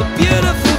a beautiful.